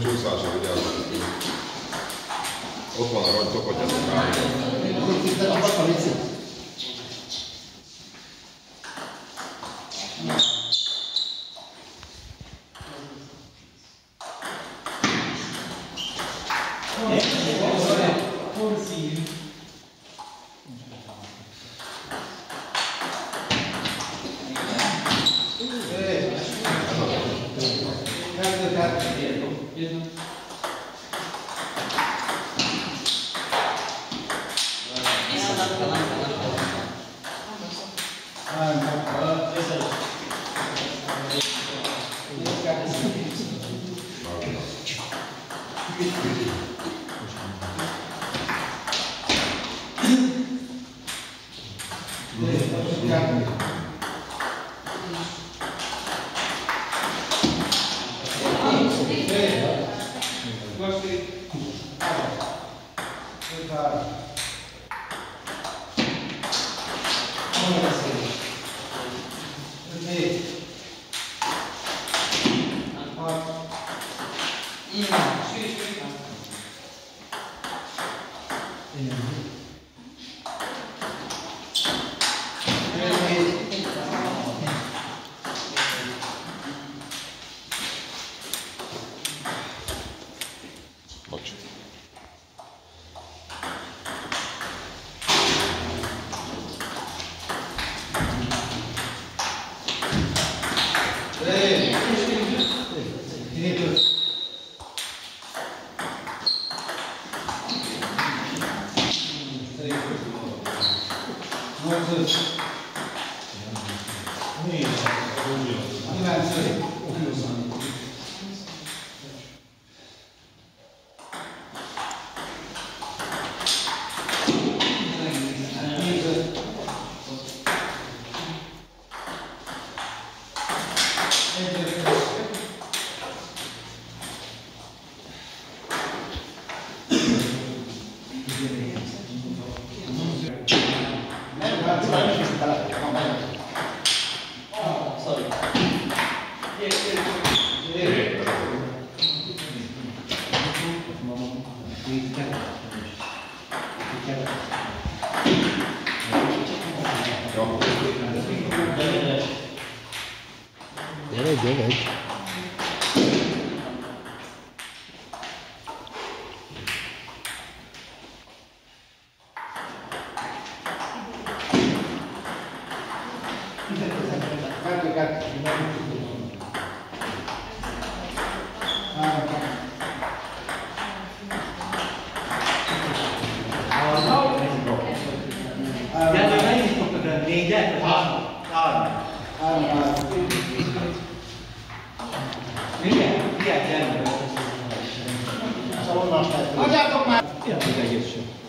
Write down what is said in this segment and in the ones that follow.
csúszásra vigyázzunk. Ott van a rongy, topodjatok rá. graças a Deus. Gostei. Ah, 이만수 아니 Thank you. village. Gracias. Igen? Hát szóval Ilyen gyermek. Szóval onnan Hagyjátok már! Igen, az egész sem.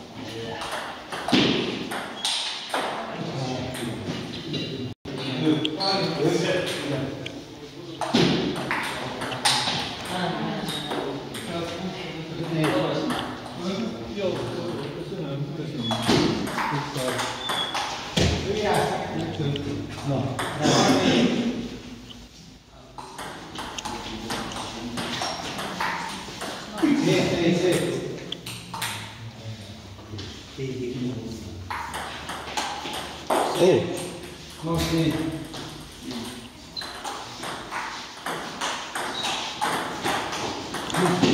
Nossa,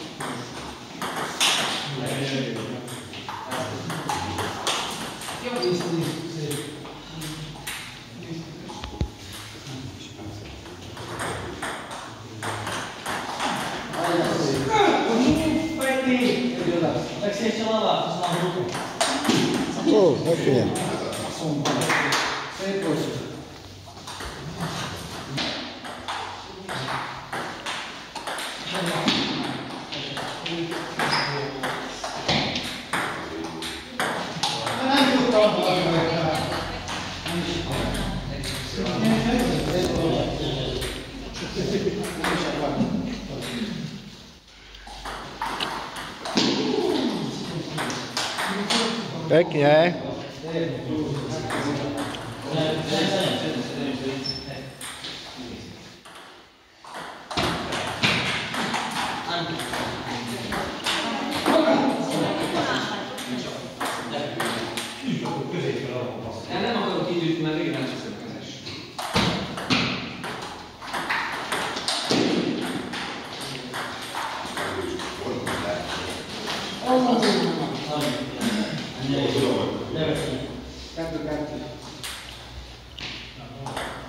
Oh, okay. É que é.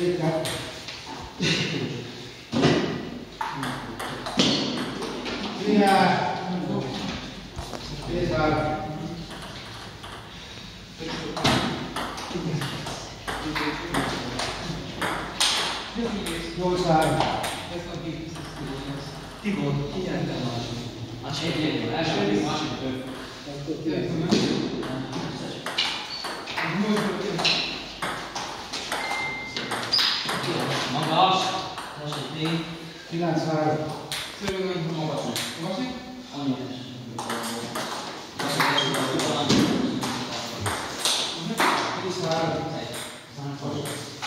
Miért? Hát... Mindjárt! Nézd már! Jószág! Tibor, kinyerte a második. A csényi, első, második, több. Több, több, több. 이 지난 사흘 수령의 형어가 그것이 아니에 요. 이 사흘 상 처.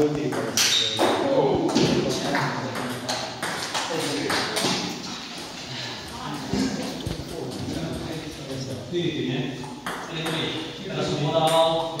Tessék, Kilenc, három. annyi. Tíz, három.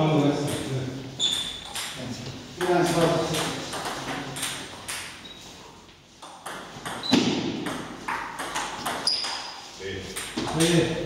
嗯这辆车可可以